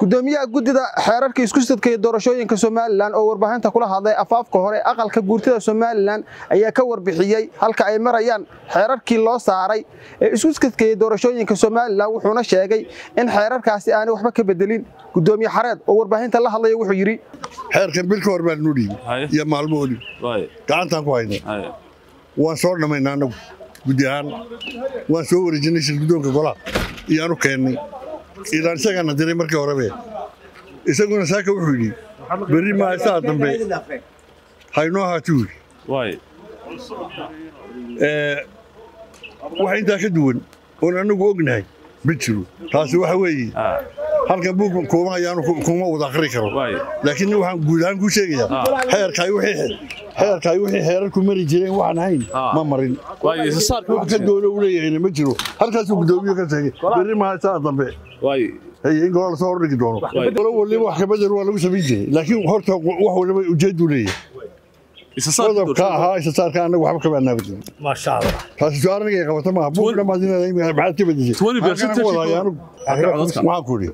gudoomiyaha guddida xeerarka iskusidka iyo doorashooyinka somalilan oo warbaahinta kula hadlay afaafka hore aqalka guurtida somalilan ayaa ka warbixiyey halka ay marayaan xeerarkii loo saaray ee iskusidka iyo doorashooyinka somalilan wuxuuna sheegay in xeerarkaasi aanay waxba ka bedelin. Gudoomiye xareed oo warbaahinta la hadlaya wuxuu yidhi xeerkan bil ka hor baan nuu iyo maalmoodii gacantaan ku haynay waan soo dhammaynaa annagu guddi ahaan. Waan soo wareejinay shir guddoonka golaha iyaanu keennay ilaan isagaana diray markii horebe isaguna saaka wuxuu yidhi berri maasaa dambe haynoo haatuu yidhi wax intaa ka duwan oon annagu ognahay ma jiro taasi waxa weeye halkan buug kuuma wada akhri karo. Laakiin waxaan guud ahaan kuu sheegayaa xeerkaay xeerkaay wixii xeerarku mari jireen waxaan ahayn ma marin. Wax ka doona u leeyahayna ma jiro. Halkaasuu guddoomiye ka tegey berri maasaa dambe. In gola la soo hordhigi doono. Waliba wax kabedel waa lagu samayn jiray. Laakiin horta wax waliba ujeedduu leeyahay isasaarka annagu waxba kama anaabadin taasi su aniga qabata maaha. Buug dhammaad maxaad ka bedeshay. waxaan ku idhi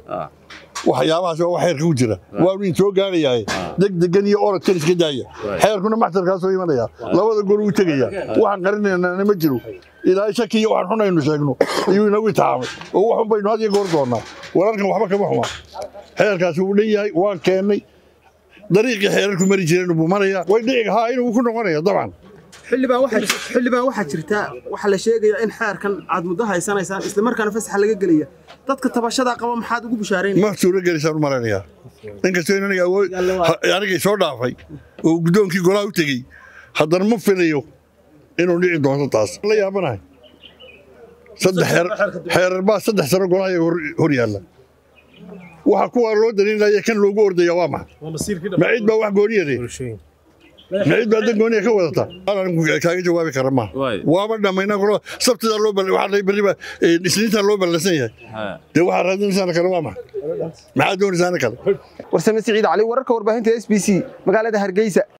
waxyaabahaas waa wax xeerka ku jira. Waanu in soo gaarayaa degdegan iyo orodkan iska daaya. Xeerkuna maxtarkaasoo imanaya. Labada gol uu tegaya waxaan qarinaynana ma jiro ilaa shaki iyo waxaan xunaynu sheegno iyuu inagu itaamay oo waxun baynu had iyo goor doonnaa. Wararkan waxba kama xuma. Xeerkaasi wuu dhan yahay waan keennay dariiqii xeerarku mari jireen buu maraya. Way dhici haa inuu ku noqonaya dabcan xildhibaan waxaa jirta. Waxaa la sheegaya in xeerkan aad muddo haysanaysaan isla markaana fasaxa laga gelaya dadka tabashada qaba maxaad ugu bushaaraynaya ma suuro gelisaan u malaynayaa inkastoo in aniga awood anigay soo dhaafay. Oo guddoonkii golaha u tegey. Haddana ma filayo inuu dhici doonto taas. La yaabanahay. Saddex xeerar baa saddex sano golaha hor yaalla waxa kuwaa loo daliilaya kan loogu ordaya waa maxay? Ma cid baa wax gooniyade ma cid baa dan gooniya ka wadata. Kaaga jawaabi kara maaha waaba dhammayna sabtida loo berriba isniinta loo ballansan yahay. Dee waxaa raadinaysaana kale waa maxay? Maxaa doonaysaana kale? Warsame siciid cali wararka warbaahinta s b c magaalada hargeysa